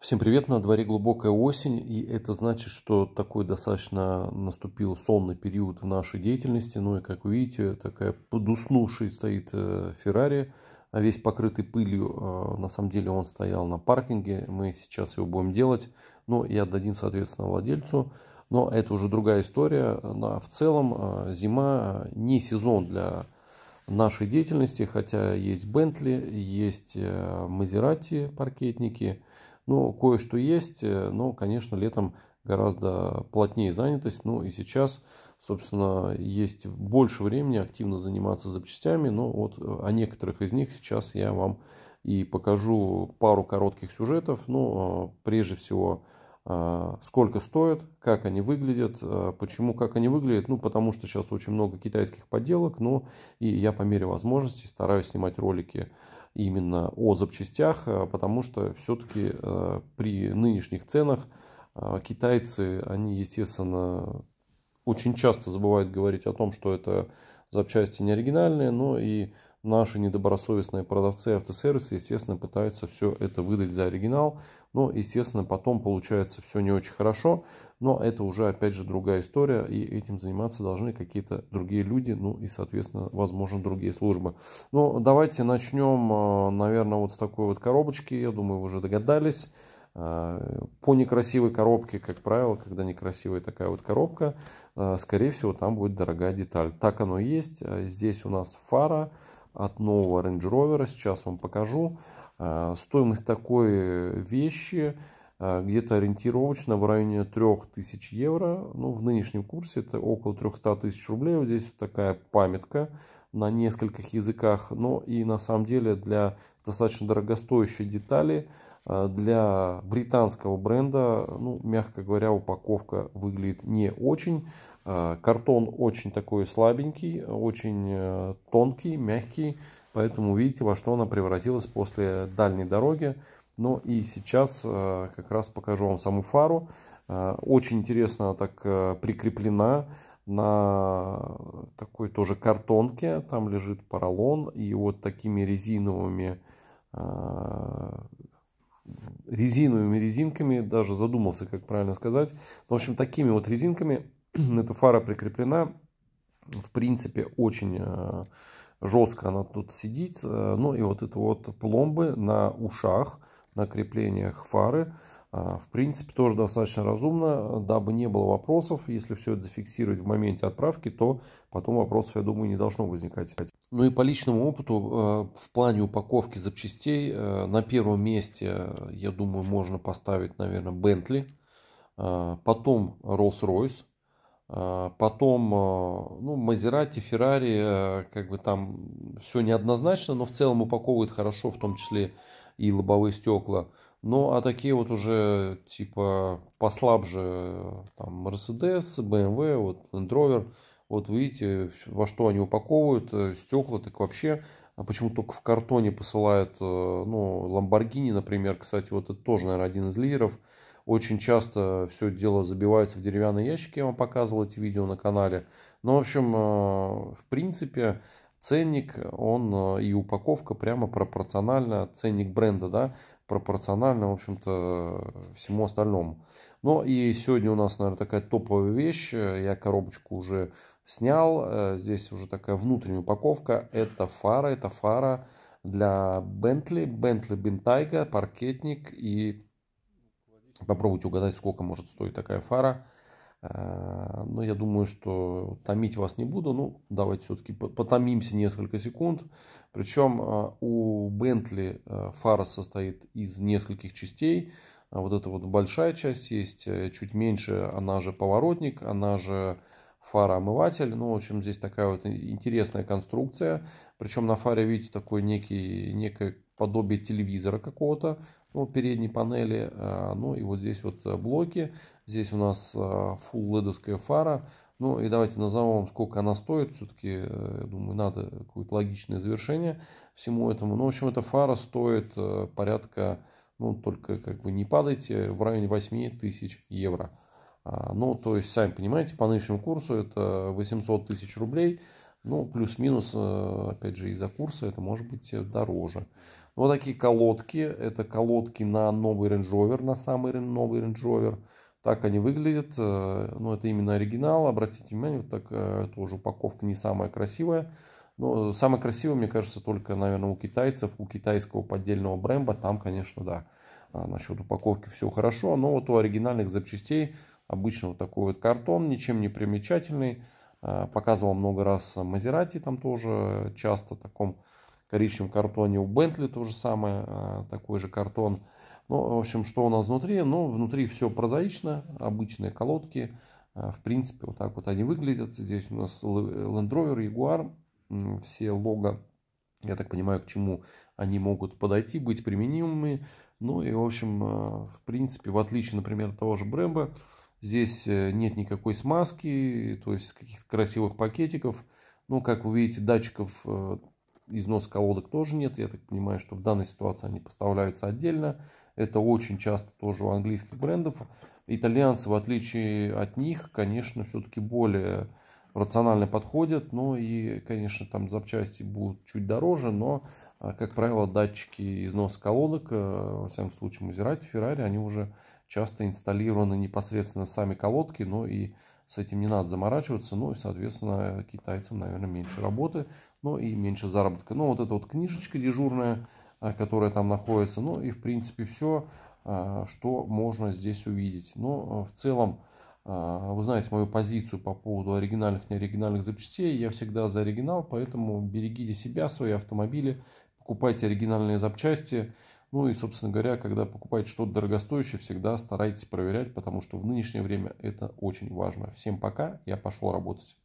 Всем привет, на дворе глубокая осень, и это значит, что такой достаточно наступил сонный период в нашей деятельности. Ну и как вы видите, такая подуснувшая стоит э, Феррари, а весь покрытый пылью. А, на самом деле он стоял на паркинге, мы сейчас его будем делать, ну и отдадим, соответственно, владельцу. Но это уже другая история. Но в целом а, зима не сезон для нашей деятельности, хотя есть Бентли, есть Мазерати паркетники – ну, кое-что есть, э, но, конечно, летом гораздо плотнее занятость. Ну и сейчас, собственно, есть больше времени активно заниматься запчастями. Но вот э, о некоторых из них сейчас я вам и покажу пару коротких сюжетов. Ну, э, прежде всего, сколько стоят, как они выглядят, почему как они выглядят. Ну, потому что сейчас очень много китайских подделок, но и я по мере возможности стараюсь снимать ролики именно о запчастях, э, потому что все-таки э, при нынешних ценах э, китайцы, они, естественно, очень часто забывают говорить о том, что это запчасти не оригинальные, но и наши недобросовестные продавцы автосервиса, естественно, пытаются все это выдать за оригинал. Но, естественно, потом получается все не очень хорошо. Но это уже, опять же, другая история. И этим заниматься должны какие-то другие люди. Ну и, соответственно, возможно, другие службы. Ну, давайте начнем, э, наверное, вот с такой вот коробочки. Я думаю, вы уже догадались. Э, по некрасивой коробке, как правило, когда некрасивая такая вот коробка, э, скорее всего, там будет дорогая деталь. Так оно и есть. Здесь у нас фара от нового Range Rover. Сейчас вам покажу. Стоимость такой вещи где-то ориентировочно в районе 3000 евро. Ну, в нынешнем курсе это около 300 тысяч рублей. Вот здесь такая памятка на нескольких языках. Но и на самом деле для достаточно дорогостоящей детали, э, для британского бренда, ну, мягко говоря, упаковка выглядит не очень. Картон очень такой слабенький, очень тонкий, мягкий. Поэтому видите, во что она превратилась после дальней дороги. Ну и сейчас э, как раз покажу вам саму фару. Э, очень интересно она так э, прикреплена на такой тоже картонке. Там лежит поролон. И вот такими резиновыми резиновыми резинками, даже задумался, как правильно сказать. В общем, такими вот резинками эта фара прикреплена. В принципе, очень жестко она тут сидит. Ну и вот это вот пломбы на ушах, на креплениях фары. Э, в принципе, тоже достаточно разумно, дабы не было вопросов. Если все это зафиксировать в моменте отправки, то потом вопросов, я думаю, не должно возникать. Ну и по личному опыту, э, в плане упаковки запчастей, на первом месте, я думаю, можно поставить, наверное, Bentley, потом Rolls-Royce, а, потом, а, ну, Мазерати, Феррари, э, как бы там все неоднозначно, но в целом упаковывают хорошо, в том числе и лобовые стекла. Ну, а такие вот уже, типа, послабже, там, Mercedes, BMW, вот, Land Rover, вот видите, во что они упаковывают, э, стекла, так вообще, а почему только в картоне посылают, э, ну, Lamborghini, например, кстати, вот это тоже, наверное, один из лидеров – очень часто все дело забивается в деревянные ящики, я вам показывал эти видео на канале. Но, в общем, э, в принципе, ценник, он э, и упаковка прямо пропорционально, ценник бренда, да, пропорционально, в общем-то, всему остальному. Ну и сегодня у нас, наверное, такая топовая вещь. Я коробочку уже снял. Э, здесь уже такая внутренняя упаковка. Это фара, это фара для Bentley, Bentley Bentayga, паркетник и Попробуйте угадать, сколько может стоить такая фара. Э, но я думаю, что томить вас не буду. Ну, давайте все-таки потомимся несколько секунд. Причем э, у Bentley э, фара состоит из нескольких частей. Вот эта вот большая часть есть, чуть меньше, она же поворотник, она же фара-омыватель. Ну, в общем, здесь такая вот интересная конструкция. Причем на фаре, видите, такой некий, некое подобие телевизора какого-то ну, передней панели. А, ну и вот здесь вот э, блоки. Здесь у нас full led фара. Ну и давайте назовем, сколько она стоит. Все-таки, э, думаю, надо какое-то логичное завершение всему этому. Ну, в общем, эта фара стоит э, порядка, ну, только как бы не падайте, в районе 8 тысяч евро. А, ну, то есть, сами понимаете, по нынешнему курсу это 800 тысяч рублей. Ну, плюс-минус, опять же, из-за курса это может быть дороже. Вот такие колодки. Это колодки на новый Range Rover, на самый новый Range Rover. Так они выглядят. Э, ну, это именно оригинал. Обратите внимание, вот так э, тоже упаковка не самая красивая. Но самое красивое, мне кажется, только, наверное, у китайцев, у китайского поддельного бренда. Там, конечно, да, а, насчет упаковки все хорошо. Но вот у оригинальных запчастей обычно вот такой вот картон, ничем не примечательный. А, показывал много раз Мазерати, там тоже часто в таком коричневом картоне. У Бентли тоже самое, а, такой же картон. Ну, в общем, что у нас внутри? Ну, внутри все прозаично, обычные колодки. В принципе, вот так вот они выглядят. Здесь у нас Land Rover, Jaguar, все лого, я так понимаю, к чему они могут подойти, быть применимыми. Ну и, в общем, э, в принципе, в отличие, например, от того же Брэмбо, здесь э, нет никакой смазки, то есть каких-то красивых пакетиков. Ну, как вы видите, датчиков э, износ колодок тоже нет. Я так понимаю, что в данной ситуации они поставляются отдельно. Это очень часто тоже у английских брендов. Итальянцы, в отличие от них, конечно, все-таки более рационально подходят. Ну и, конечно, там запчасти будут чуть дороже, но, а, как правило, датчики износа колодок, э, во всяком случае, Мазерати, Феррари, они уже часто инсталлированы непосредственно в сами колодки, но и с этим не надо заморачиваться, ну и, соответственно, китайцам, наверное, меньше работы, но и меньше заработка. Ну, вот эта вот книжечка дежурная, а, которая там находится, ну и, в принципе, все, а, что можно здесь увидеть. Но в целом, вы знаете мою позицию по поводу оригинальных неоригинальных запчастей. Я всегда за оригинал, поэтому берегите себя, свои автомобили, покупайте оригинальные запчасти. Ну и, собственно говоря, когда покупаете что-то дорогостоящее, всегда старайтесь проверять, потому что в нынешнее время это очень важно. Всем пока, я пошел работать.